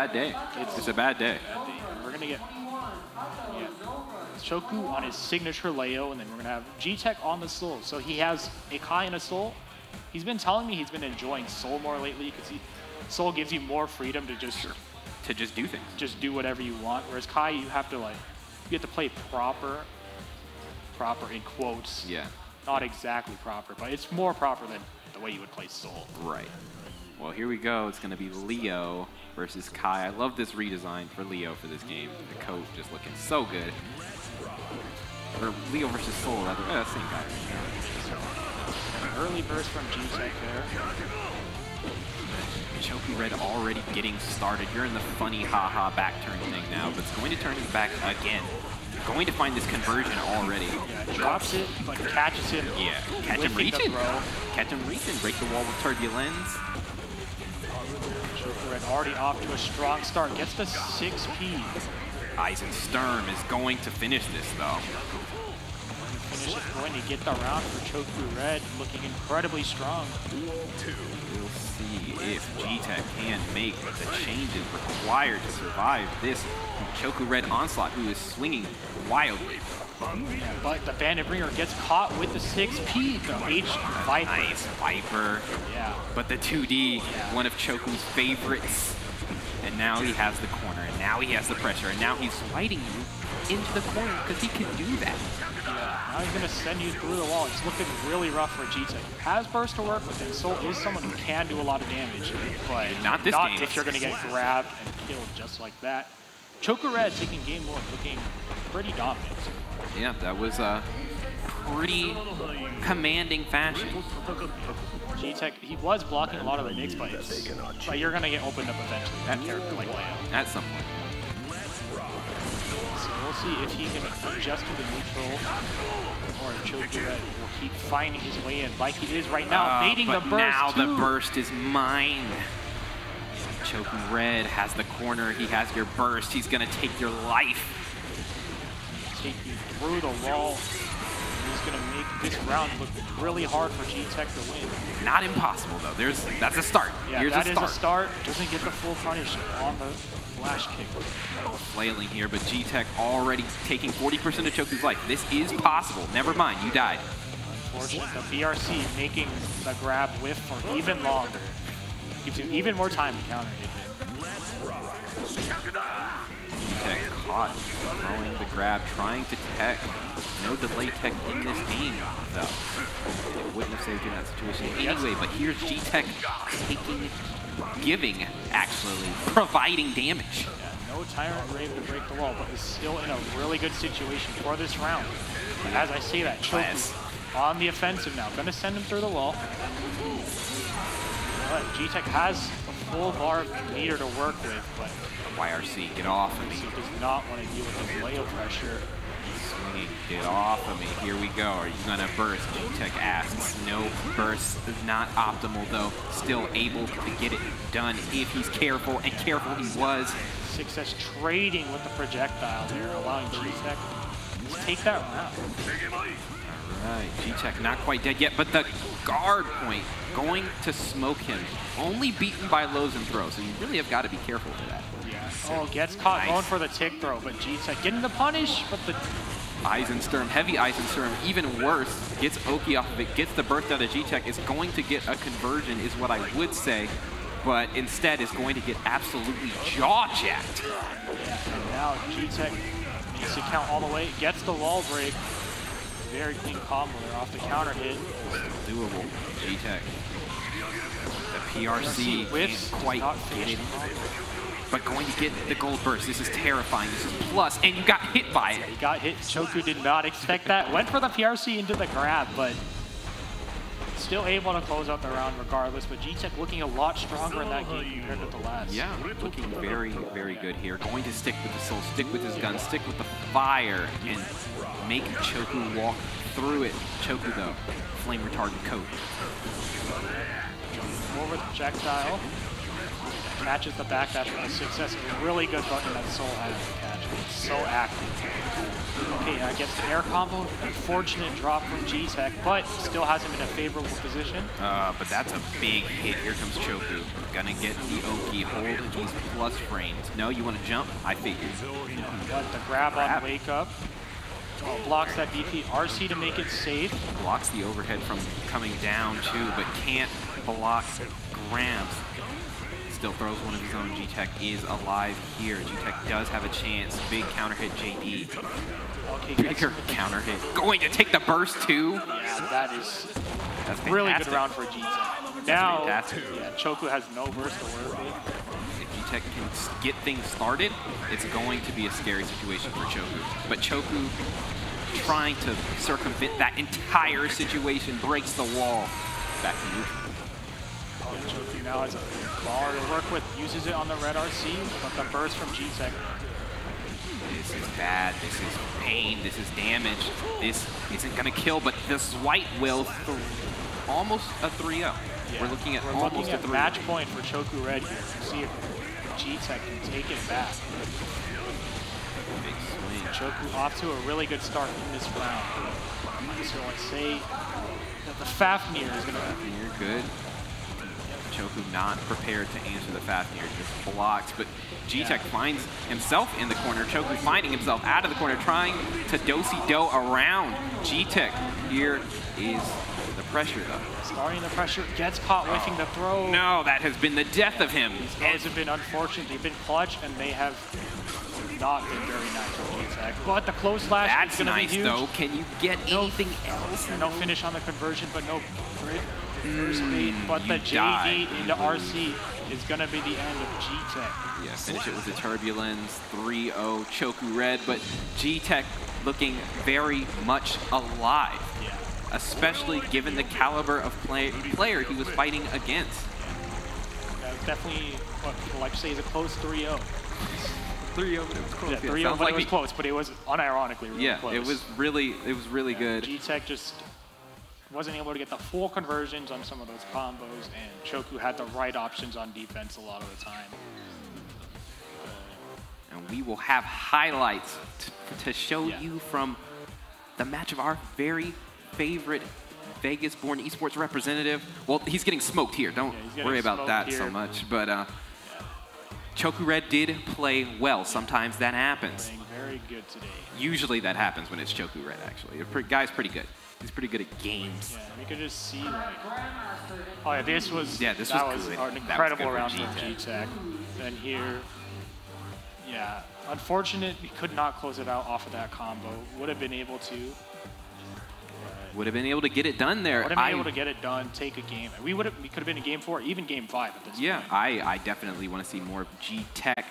Bad day. It's a bad day. We're gonna get yeah. Choku on his signature Leo, and then we're gonna have GTEK on the Sol. So he has a Ky and a Sol. He's been telling me he's been enjoying Sol more lately because Sol gives you more freedom to just To just do things. just do whatever you want. Whereas Ky, you have to like you have to play proper, proper in quotes. Yeah. Not exactly proper, but it's more proper than the way you would play Sol. Right. Well, here we go. It's going to be Leo versus Ky. I love this redesign for Leo for this game. The coat just looking so good. Or Leo versus Sol, rather. Eh, same guy. An early burst from GTEK there. Choku Red already getting started. You're in the funny haha back turn thing now, but it's going to turn his back again. Going to find this conversion already. Yeah, drops it, but catches him. Yeah, catch him reaching. Catch him reaching. Break the wall with Turbulence. Already off to a strong start. Gets the 6P. Eisensturm is going to finish this though. Finish it, going to get the round for Choku Red. Looking incredibly strong. We'll see if GTEK can make the changes required to survive this Choku Red Onslaught, who is swinging wildly. But the Bandit Bringer gets caught with the 6P. The H Viper. Nice Viper, Yeah. but the 2D, one of Choku's favorites. And now he has the corner, and now he has the pressure, and now he's sliding you into the corner because he can do that. Yeah, now he's going to send you through the wall. It's looking really rough for GTEK. Has burst to work with, and Sol is someone who can do a lot of damage, but Not this not game. if you're going to get grabbed and killed just like that. Choku Red taking game one, looking pretty dominant. Yeah, that was a pretty commanding fashion. GTEK, he was blocking a lot of the Nyx bites, but you're going to get opened up eventually, that character like Leo. At some point. So we'll see if he can adjust to the neutral, or if Choku Red will keep finding his way in like he is right now, Uh, baiting the burst now the burst is mine. Choku Red has the corner. He has your burst. He's gonna take your life. take you through the wall. He's going to make this round look really hard for GTEK to win. Not impossible though. There's that's a start. Yeah, Here's that a is start. a start. Doesn't get the full punish on the flash kick. Flailing here, but GTEK already taking 40% of Choku's life. This is possible. Never mind, you died. Unfortunately, the BRC making the grab whiff for even longer. Gives you even more time to counter it. Tech caught, throwing the grab, trying to tech. No delay tech in this game, though. It wouldn't have saved you in that situation anyway, but here's GTEK taking, giving, actually, providing damage. Yeah, no Tyrant Rave to break the wall, but is still in a really good situation for this round. As I say that. Choku on the offensive now. Gonna send him through the wall. But GTEK has a full bar meter to work with, but YRC, get off of me. he does not want to deal with the Leo pressure. Swinging, get off of me. Here we go. Are you gonna burst? GTEK asks. No burst is not optimal though. Still able to get it done if he's careful, and careful he was. Success trading with the projectile there, allowing GTEK to take that round. Right, GTEK not quite dead yet, but the guard point going to smoke him. Only beaten by lows and throws, and you really have got to be careful for that. Yeah. Oh, gets caught Nice. going for the tick throw, but GTEK getting the punish, but the Eisensturm, heavy Eisensturm, even worse, gets Oki off of it, gets the burst out of GTEK, is going to get a conversion, is what I would say, but instead is going to get absolutely jaw-jacked. Yeah, and now GTEK makes it count all the way, gets the wall break. Very clean combo there off the counter hit. Doable, GTEK. The PRC can't quite get it, but going to get the gold burst. This is terrifying. This is plus, and you got hit by it. He got hit. Choku did not expect that. Went for the PRC into the grab, but still able to close out the round regardless. But GTEK looking a lot stronger in that game compared with the last. Yeah, looking very, very good here. Going to stick with the Sol, stick with his gun, stick with the fire, and make Choku walk through it. Choku, though, flame retardant coat. Over the projectile. Catches the backdash from the success. A really good button that Sol has to catch. It's so active. Okay, uh, gets the air combo. Unfortunate drop from GTEK, but still has him in a favorable position. Uh, but that's a big hit. Here comes Choku. Gonna get the Oki. Hold these plus frames. No, you want to jump? I figured. But the grab, grab. on wake up. Oh, blocks that DP. RC to make it safe. Blocks the overhead from coming down too, but can't block Gramps. Still throws one of his own. GTEK is alive here. GTEK does have a chance. Big counter hit JD. Bigger counter hit. Going to take the burst too. Yeah, that is That's really good round for GTEK. Now, yeah, Choku has no burst to work with. Tech can get things started, it's going to be a scary situation for Choku. But Choku trying to circumvent that entire situation breaks the wall. Back to neutral. Oh, Choku now has a bar to work with, uses it on the red RC, but the burst from GTEK this is bad, this is pain, this is damage. This isn't gonna kill, but this white will almost a 3-0. Yeah. We're looking at We're almost looking at a 3 match point for Choku Red here. See if GTEK can take it back. Big swing. Choku off to a really good start in this round. So I say that the Fafnir is going to... Fafnir, good. Choku not prepared to answer the Fafnir, just blocks, but GTEK finds himself in the corner. Choku finding himself out of the corner, trying to do-si-do around. GTEK here is the pressure, though. Starting the pressure, gets caught oh. whiffing the throw. No, that has been the death of him. These guys have been unfortunate. They've been clutch, and they have not been very nice with GTEK. But the close slash That's is going nice, to be huge. though. Can you get no, anything else? No finish on the conversion, but no grid. Mm, but the JD into RC is going to be the end of GTEK. Yeah, finish it with the Turbulence, 3-0, Choku Red, but GTEK looking very much alive especially given the caliber of play player he was fighting against. Yeah, definitely what like to say is a close 3-0. 3-0, but it was close. Yeah, 3-0, but like it was close, but it was unironically really yeah, close. it was really, it was really yeah, good. GTEK just wasn't able to get the full conversions on some of those combos, and Choku had the right options on defense a lot of the time. And we will have highlights to show yeah. you from the match of our very favorite Vegas-born esports representative. Well, he's getting smoked here. Don't yeah, worry about that here. so much. But uh, Choku Red did play well. Sometimes that happens. Very good today. Usually that happens when it's Choku Red, actually. The guy's pretty good. He's pretty good at games. Yeah, we could just see like, oh yeah, this was yeah, this that was, was an incredible was round from GTEK. Then here, yeah, unfortunate we could not close it out off of that combo. Would have been able to. Would have been able to get it done there. Would have been I, able to get it done, take a game. We would have, we could have been in game four, even game five at this yeah, point. I, I definitely want to see more G Tech